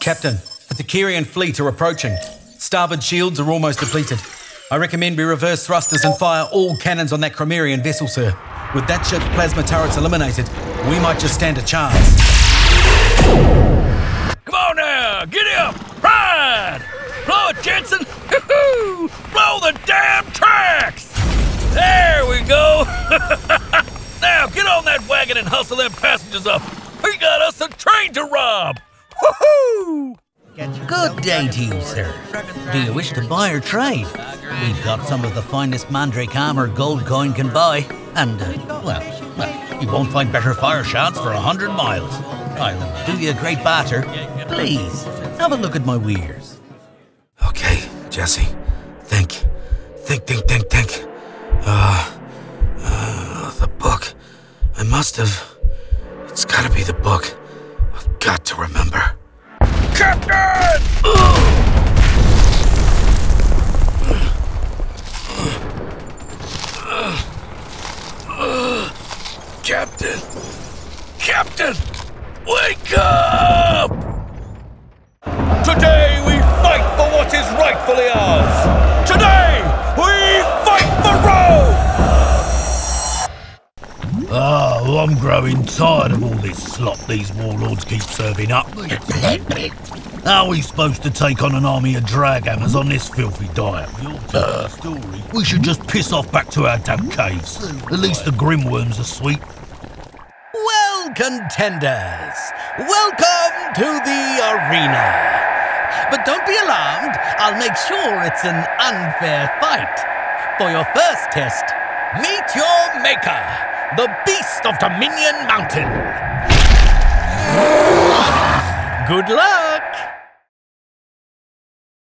Captain, the Takirian fleet are approaching. Starboard shields are almost depleted. I recommend we reverse thrusters and fire all cannons on that Cromerian vessel, sir. With that ship's plasma turrets eliminated, we might just stand a chance. Come on now, get up, ride! Blow it, Jensen! Blow the damn tracks! There we go! now get on that wagon and hustle them passengers up. We got us a train to rob! Woohoo! Good day to you, sir. Do you wish to buy or trade? We've got some of the finest Mandrake armor gold coin can buy, and, uh, well, well, you won't find better fire shots for a hundred miles. I'll do you a great batter. Please, have a look at my weirs. Okay, Jesse. Think. Think, think, think, think. Uh, uh, the book. I must have. The book. I've got to remember. Captain! Captain! Captain! Wake up! Today we fight for what is rightfully ours! Oh, I'm growing tired of all this slop these warlords keep serving up. How are we supposed to take on an army of draghammers on this filthy diet? Uh, we should just piss off back to our damn caves. At least the grimworms are sweet. Well, contenders, welcome to the arena. But don't be alarmed, I'll make sure it's an unfair fight. For your first test, meet your maker, the Beast of Dominion Mountain. Good luck!